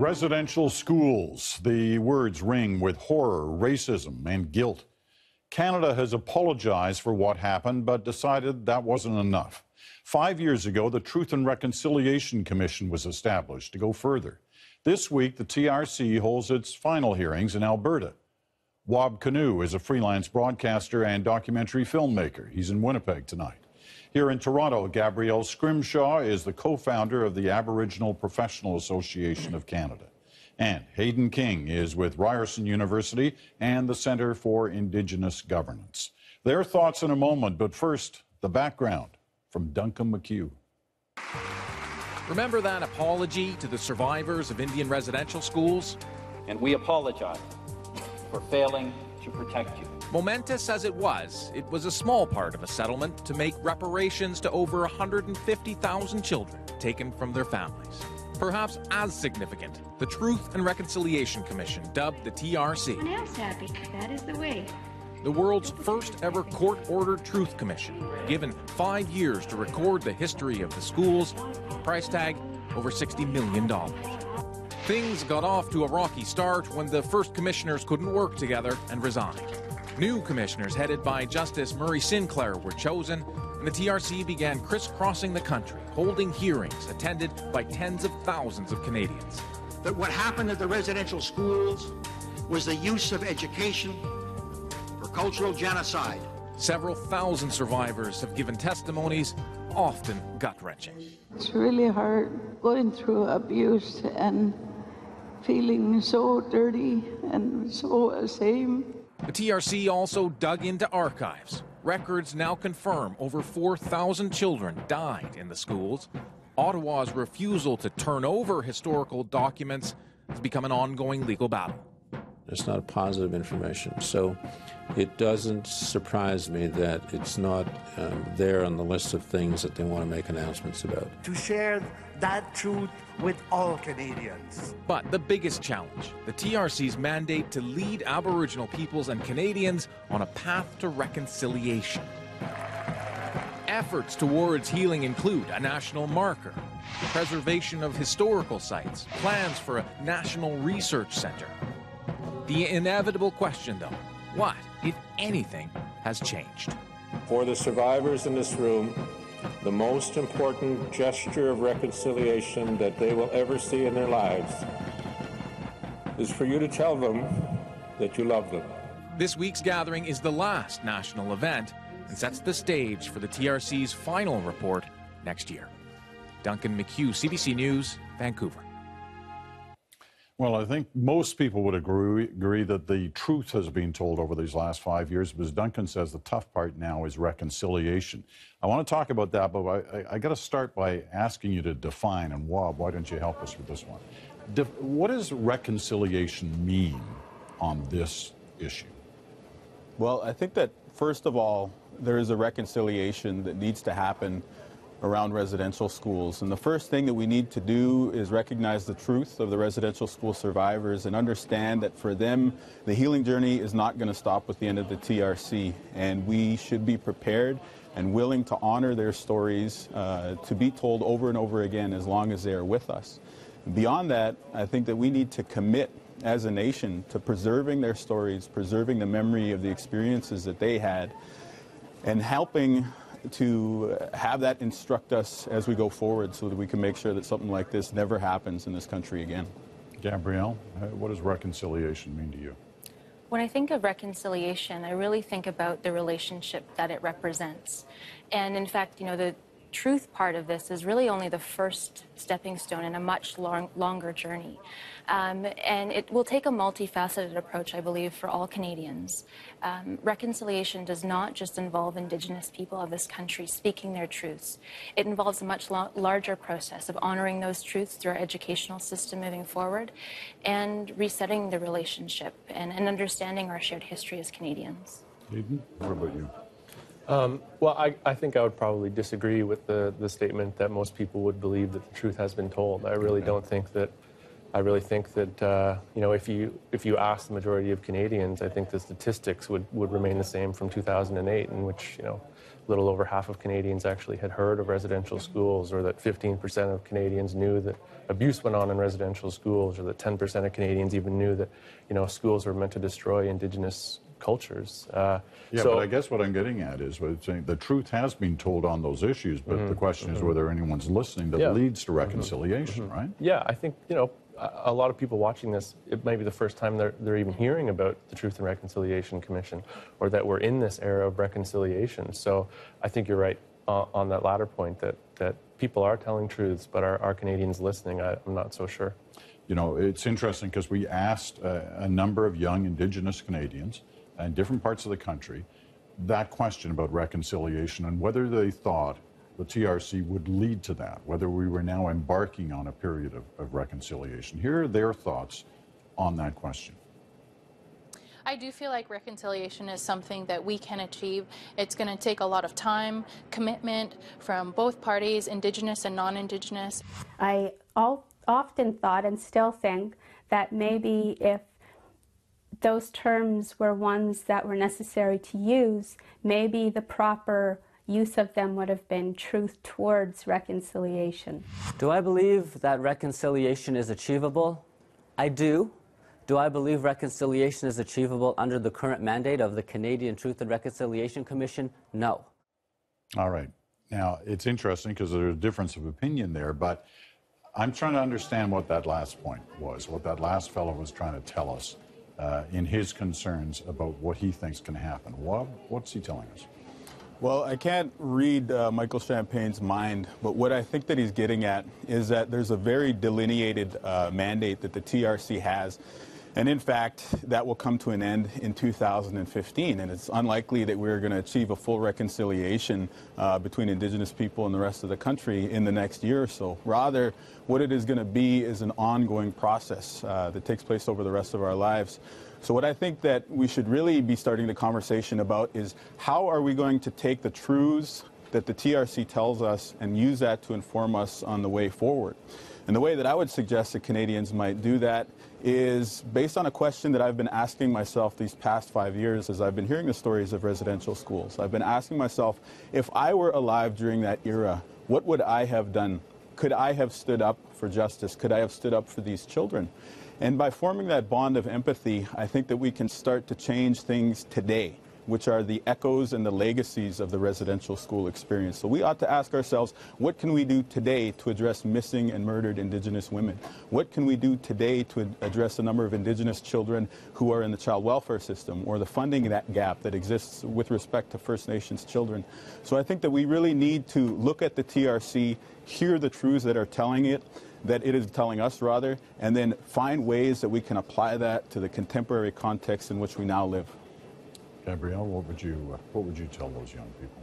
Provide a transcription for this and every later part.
Residential schools. The words ring with horror, racism, and guilt. Canada has apologized for what happened, but decided that wasn't enough. Five years ago, the Truth and Reconciliation Commission was established to go further. This week, the TRC holds its final hearings in Alberta. Wab Kinew is a freelance broadcaster and documentary filmmaker. He's in Winnipeg tonight. Here in Toronto, Gabrielle Scrimshaw is the co founder of the Aboriginal Professional Association of Canada. And Hayden King is with Ryerson University and the Center for Indigenous Governance. Their thoughts in a moment, but first, the background from Duncan McHugh. Remember that apology to the survivors of Indian residential schools? And we apologize for failing to protect you. Momentous as it was, it was a small part of a settlement to make reparations to over 150,000 children taken from their families. Perhaps as significant, the Truth and Reconciliation Commission, dubbed the TRC. Happy. That is the way. The world's first ever court ordered truth commission, given five years to record the history of the schools, price tag over $60 million. Things got off to a rocky start when the first commissioners couldn't work together and resigned. New commissioners headed by Justice Murray Sinclair were chosen, and the TRC began crisscrossing the country, holding hearings attended by tens of thousands of Canadians. That what happened at the residential schools was the use of education for cultural genocide. Several thousand survivors have given testimonies, often gut wrenching. It's really hard going through abuse and feeling so dirty and so ashamed. The TRC also dug into archives. Records now confirm over 4,000 children died in the schools. Ottawa's refusal to turn over historical documents has become an ongoing legal battle. It's not positive information. So it doesn't surprise me that it's not um, there on the list of things that they want to make announcements about. To share that truth with all Canadians. But the biggest challenge the TRC's mandate to lead Aboriginal peoples and Canadians on a path to reconciliation. Efforts towards healing include a national marker, preservation of historical sites, plans for a national research center. The inevitable question, though what, if anything, has changed? For the survivors in this room, the most important gesture of reconciliation that they will ever see in their lives is for you to tell them that you love them. This week's gathering is the last national event and sets the stage for the TRC's final report next year. Duncan McHugh, CBC News, Vancouver. Well, I think most people would agree, agree that the truth has been told over these last five years. But as Duncan says, the tough part now is reconciliation. I want to talk about that, but I, I got to start by asking you to define. And Wab, why don't you help us with this one? De what does reconciliation mean on this issue? Well, I think that first of all, there is a reconciliation that needs to happen around residential schools. And the first thing that we need to do is recognize the truth of the residential school survivors and understand that for them, the healing journey is not going to stop with the end of the TRC. And we should be prepared and willing to honor their stories uh, to be told over and over again as long as they are with us. Beyond that, I think that we need to commit as a nation to preserving their stories, preserving the memory of the experiences that they had, and helping to have that instruct us as we go forward so that we can make sure that something like this never happens in this country again. Gabrielle, uh, what does reconciliation mean to you? When I think of reconciliation, I really think about the relationship that it represents. And in fact, you know, the truth part of this is really only the first stepping stone in a much long, longer journey. Um, and it will take a multifaceted approach, I believe, for all Canadians. Um, reconciliation does not just involve Indigenous people of this country speaking their truths. It involves a much larger process of honoring those truths through our educational system moving forward and resetting the relationship and, and understanding our shared history as Canadians. Hayden, what about you? Um, well, I, I, think I would probably disagree with the, the statement that most people would believe that the truth has been told. I really don't think that I really think that uh, you know if you if you ask the majority of Canadians, I think the statistics would, would remain the same from 2008, in which you know a little over half of Canadians actually had heard of residential schools, or that 15% of Canadians knew that abuse went on in residential schools, or that 10% of Canadians even knew that you know schools were meant to destroy Indigenous cultures. Uh, yeah, so, but I guess what I'm getting at is what saying the truth has been told on those issues, but Mm-hmm. the question is whether anyone's listening that Yeah. leads to reconciliation, right? Yeah, I think you know a- a lot of people watching this. It may be the first time they're they're even hearing about the Truth and Reconciliation Commission, or that we're in this era of reconciliation. So I think you're right uh, on that latter point that that people are telling truths, but are, are Canadians listening? I, I'm not so sure. You know, it's interesting because we asked uh, a number of young Indigenous Canadians in different parts of the country that question about reconciliation and whether they thought the TRC would lead to that, whether we were now embarking on a period of, of reconciliation. Here are their thoughts on that question. I do feel like reconciliation is something that we can achieve. It's going to take a lot of time, commitment from both parties, Indigenous and non Indigenous. I all, often thought and still think that maybe if those terms were ones that were necessary to use, maybe the proper use of them would have been truth towards reconciliation. Do I believe that reconciliation is achievable? I do. Do I believe reconciliation is achievable under the current mandate of the Canadian Truth and Reconciliation Commission? No. All right. Now, it's interesting because there's a difference of opinion there, but I'm trying to understand what that last point was, what that last fellow was trying to tell us uh, in his concerns about what he thinks can happen. What, what's he telling us? Well, I can't read uh, Michael Champagne's mind, but what I think that he's getting at is that there's a very delineated uh, mandate that the TRC has. And in fact, that will come to an end in 2015. And it's unlikely that we're going to achieve a full reconciliation uh, between Indigenous people and the rest of the country in the next year or so. Rather, what it is going to be is an ongoing process uh, that takes place over the rest of our lives. So what I think that we should really be starting the conversation about is how are we going to take the truths that the TRC tells us and use that to inform us on the way forward. And the way that I would suggest that Canadians might do that is based on a question that I've been asking myself these past five years as I've been hearing the stories of residential schools. I've been asking myself, if I were alive during that era, what would I have done? Could I have stood up for justice? Could I have stood up for these children? And by forming that bond of empathy, I think that we can start to change things today, which are the echoes and the legacies of the residential school experience. So we ought to ask ourselves, what can we do today to address missing and murdered Indigenous women? What can we do today to address the number of Indigenous children who are in the child welfare system or the funding that gap that exists with respect to First Nations children? So I think that we really need to look at the TRC, hear the truths that are telling it, that it is telling us rather, and then find ways that we can apply that to the contemporary context in which we now live. Gabrielle, what would you, uh, what would you tell those young people?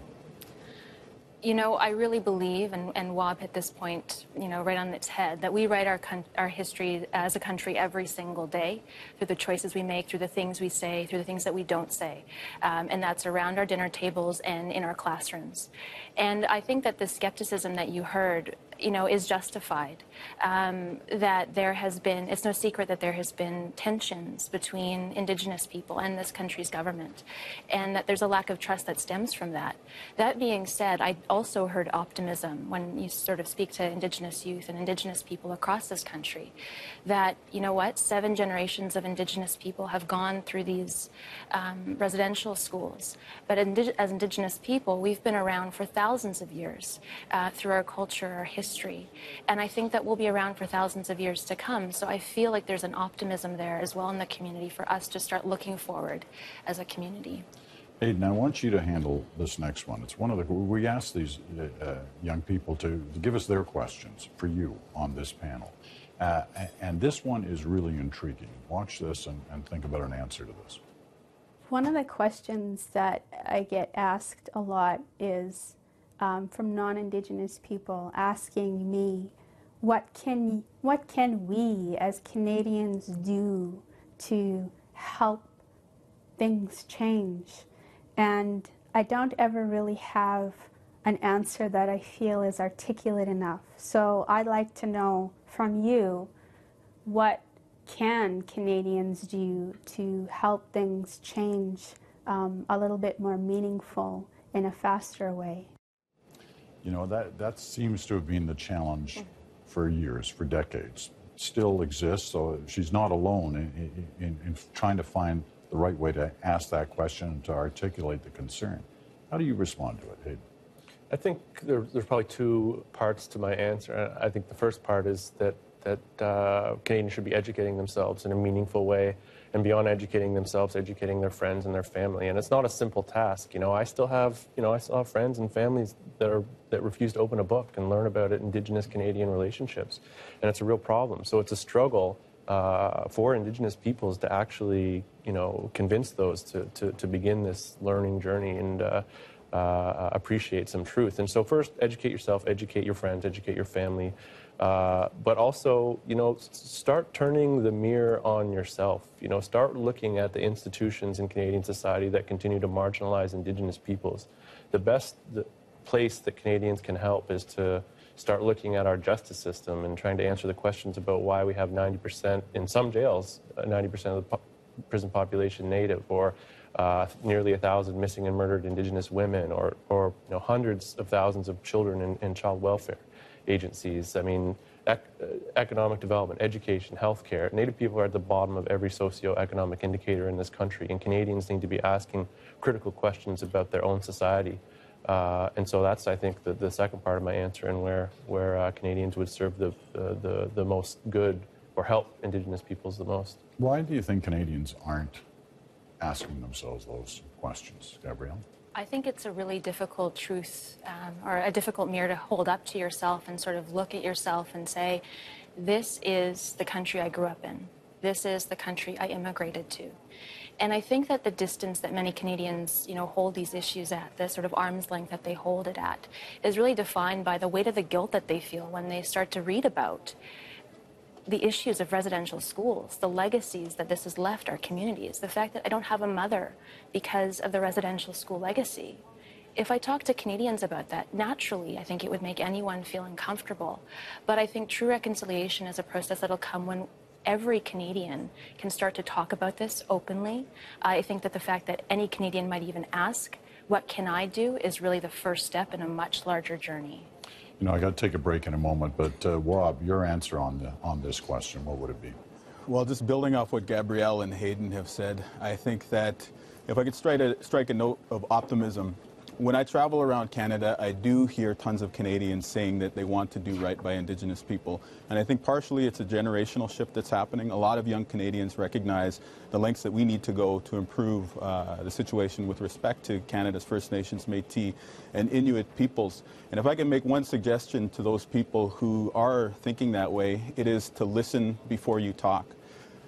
You know, I really believe, and, and Wab hit this point, you know, right on its head, that we write our, our history as a country every single day through the choices we make, through the things we say, through the things that we don't say. Um, and that's around our dinner tables and in our classrooms. And I think that the skepticism that you heard, you know, is justified. Um, that there has been, it's no secret that there has been tensions between Indigenous people and this country's government, and that there's a lack of trust that stems from that. That being said, I also heard optimism when you sort of speak to Indigenous youth and Indigenous people across this country. That, you know what, seven generations of Indigenous people have gone through these um, residential schools. But as Indigenous people, we've been around for thousands of years uh, through our culture, our history. And I think that we'll be around for thousands of years to come. So I feel like there's an optimism there as well in the community for us to start looking forward as a community. Hayden, I want you to handle this next one. It's one of the, we asked these uh, uh, young people to, to give us their questions for you on this panel. Uh, and this one is really intriguing. Watch this and, and think about an answer to this. One of the questions that I get asked a lot is um, from non-Indigenous people asking me, "What can what can we as Canadians do to help things change?" And I don't ever really have an answer that I feel is articulate enough. So I'd like to know from you what can Canadians do to help things change um, a little bit more meaningful in a faster way? You know, that, that seems to have been the challenge for years, for decades. Still exists, so she's not alone in, in, in trying to find the right way to ask that question and to articulate the concern. How do you respond to it, Hayden? I think there, there's probably two parts to my answer. I think the first part is that that uh, Canadians should be educating themselves in a meaningful way, and beyond educating themselves, educating their friends and their family. And it's not a simple task. You know, I still have you know I still have friends and families that are that refuse to open a book and learn about it, Indigenous Canadian relationships, and it's a real problem. So it's a struggle. Uh, for Indigenous peoples to actually, you know, convince those to, to, to begin this learning journey and uh, uh, appreciate some truth. And so, first, educate yourself, educate your friends, educate your family, uh, but also, you know, start turning the mirror on yourself. You know, start looking at the institutions in Canadian society that continue to marginalize Indigenous peoples. The best place that Canadians can help is to start looking at our justice system and trying to answer the questions about why we have 90% in some jails, 90% uh, of the po- prison population native, or uh, nearly a thousand missing and murdered Indigenous women, or, or you know, hundreds of thousands of children in, in child welfare agencies. I mean, ec- uh, economic development, education, healthcare. Native people are at the bottom of every socioeconomic indicator in this country, and Canadians need to be asking critical questions about their own society. Uh, and so that's, I think, the, the second part of my answer, and where where uh, Canadians would serve the, uh, the the most good or help Indigenous peoples the most. Why do you think Canadians aren't asking themselves those questions, Gabrielle? I think it's a really difficult truth um, or a difficult mirror to hold up to yourself and sort of look at yourself and say, this is the country I grew up in. This is the country I immigrated to. And I think that the distance that many Canadians, you know, hold these issues at, the sort of arm's length that they hold it at, is really defined by the weight of the guilt that they feel when they start to read about the issues of residential schools, the legacies that this has left our communities, the fact that I don't have a mother because of the residential school legacy. If I talk to Canadians about that, naturally, I think it would make anyone feel uncomfortable. But I think true reconciliation is a process that'll come when every Canadian can start to talk about this openly. I think that the fact that any Canadian might even ask, What can I do? is really the first step in a much larger journey. You know, I got to take a break in a moment, but uh, Wab, your answer on the, on this question, what would it be? Well, just building off what Gabrielle and Hayden have said, I think that if I could strike a, strike a note of optimism when I travel around Canada, I do hear tons of Canadians saying that they want to do right by Indigenous people. And I think partially it's a generational shift that's happening. A lot of young Canadians recognize the lengths that we need to go to improve uh, the situation with respect to Canada's First Nations, Métis, and Inuit peoples. And if I can make one suggestion to those people who are thinking that way, it is to listen before you talk.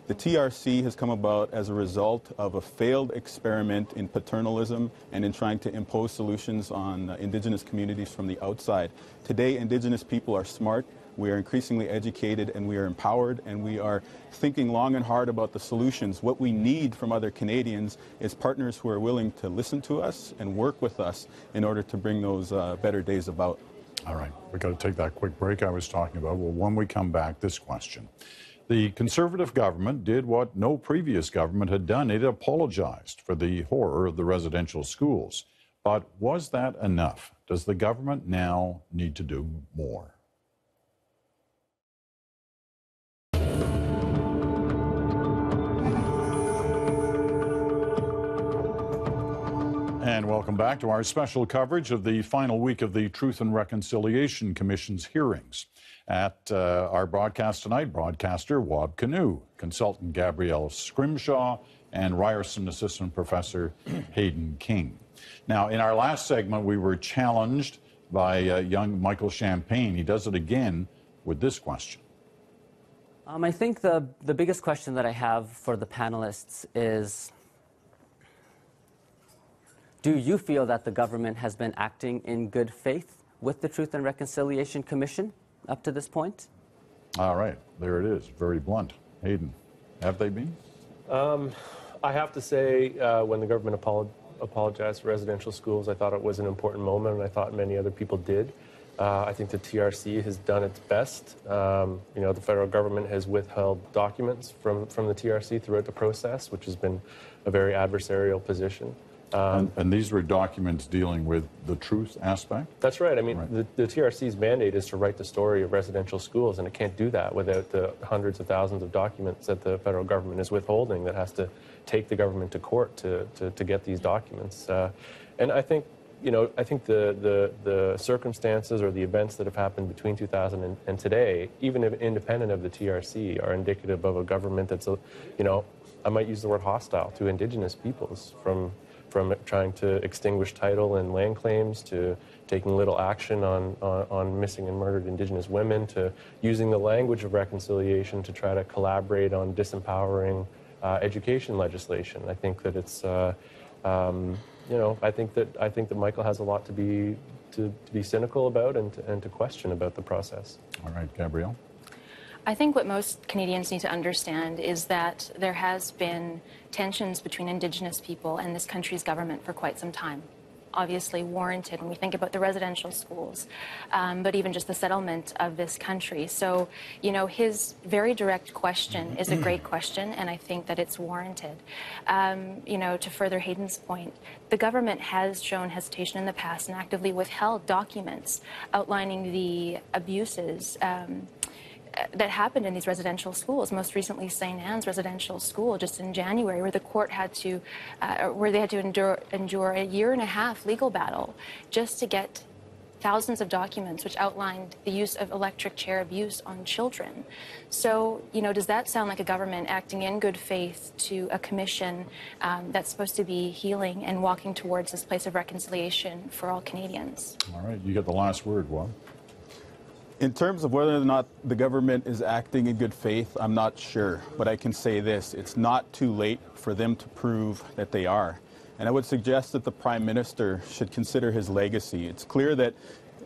The TRC has come about as a result of a failed experiment in paternalism and in trying to impose solutions on Indigenous communities from the outside. Today, Indigenous people are smart, we are increasingly educated, and we are empowered, and we are thinking long and hard about the solutions. What we need from other Canadians is partners who are willing to listen to us and work with us in order to bring those uh, better days about. All right, we've got to take that quick break I was talking about. Well, when we come back, this question. The Conservative government did what no previous government had done. It apologized for the horror of the residential schools. But was that enough? Does the government now need to do more? And welcome back to our special coverage of the final week of the Truth and Reconciliation Commission's hearings. At uh, our broadcast tonight, broadcaster Wab Kinew, consultant Gabrielle Scrimshaw, and Ryerson Assistant Professor Hayden King. Now, in our last segment, we were challenged by uh, young Michael Champagne. He does it again with this question. Um, I think the, the biggest question that I have for the panelists is Do you feel that the government has been acting in good faith with the Truth and Reconciliation Commission? up to this point? All right, there it is. Very blunt. Hayden, have they been? Um, I have to say, uh, when the government apologized for residential schools, I thought it was an important moment, and I thought many other people did. Uh, I think the TRC has done its best. Um, you know, the federal government has withheld documents from, from the TRC throughout the process, which has been a very adversarial position. Um, and, and, these were documents dealing with the truth aspect? That's right. I mean, right. The, the, TRC's mandate is to write the story of residential schools, and it can't do that without the hundreds of thousands of documents that the federal government is withholding that has to take the government to court to, to, to get these documents. Uh, and I think you know, I think the, the, the, circumstances or the events that have happened between 2000 and, and, today, even if independent of the TRC, are indicative of a government that's, a, you know, I might use the word hostile to Indigenous peoples, from from trying to extinguish title and land claims to taking little action on, on, on, missing and murdered Indigenous women to using the language of reconciliation to try to collaborate on disempowering uh, education legislation. I think that it's, uh, um, you know, I think that I think that Michael has a lot to be to, to be cynical about and to, and to question about the process. All right, Gabrielle. I think what most Canadians need to understand is that there has been tensions between Indigenous people and this country's government for quite some time. Obviously warranted when we think about the residential schools, um, but even just the settlement of this country. So, you know, his very direct question is a great question, and I think that it's warranted. Um, you know, to further Hayden's point, the government has shown hesitation in the past and actively withheld documents outlining the abuses. Um, that happened in these residential schools. Most recently, St. Anne's residential school, just in January, where the court had to, uh, where they had to endure, endure a year and a half legal battle just to get thousands of documents which outlined the use of electric chair abuse on children. So, you know, does that sound like a government acting in good faith to a commission um, that's supposed to be healing and walking towards this place of reconciliation for all Canadians? All right, you get the last word, Wab. In terms of whether or not the government is acting in good faith, I'm not sure. But I can say this it's not too late for them to prove that they are. And I would suggest that the Prime Minister should consider his legacy. It's clear that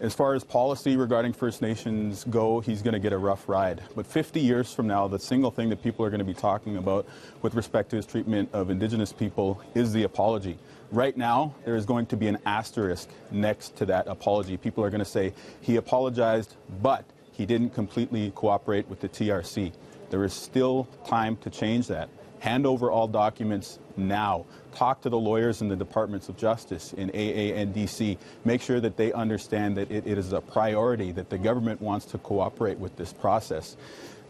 as far as policy regarding First Nations go, he's going to get a rough ride. But 50 years from now, the single thing that people are going to be talking about with respect to his treatment of Indigenous people is the apology. Right now, there is going to be an asterisk next to that apology. People are going to say, he apologized, but he didn't completely cooperate with the TRC. There is still time to change that. Hand over all documents now. Talk to the lawyers in the Departments of Justice in AANDC. Make sure that they understand that it, it is a priority, that the government wants to cooperate with this process.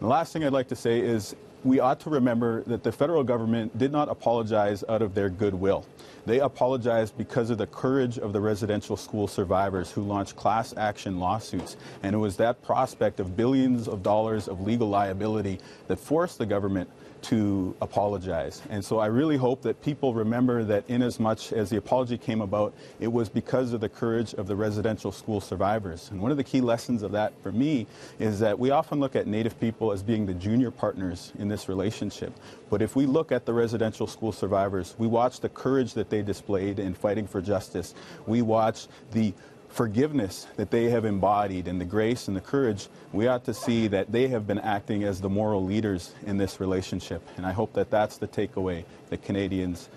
And the last thing I'd like to say is we ought to remember that the federal government did not apologize out of their goodwill. They apologized because of the courage of the residential school survivors who launched class action lawsuits. And it was that prospect of billions of dollars of legal liability that forced the government to apologize. And so I really hope that people remember that in as much as the apology came about, it was because of the courage of the residential school survivors. And one of the key lessons of that for me is that we often look at Native people as being the junior partners in this relationship. But if we look at the residential school survivors, we watch the courage that they displayed in fighting for justice. We watch the forgiveness that they have embodied and the grace and the courage, we ought to see that they have been acting as the moral leaders in this relationship. And I hope that that's the takeaway that Canadians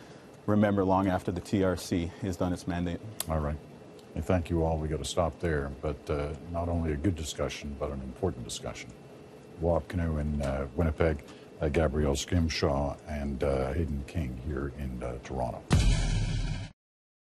remember long after the TRC has done its mandate. All right. I thank you all. We got to stop there. But uh, not only a good discussion, but an important discussion. Wab Kinew in uh, Winnipeg, uh, Gabrielle Scrimshaw, and uh, Hayden King here in uh, Toronto.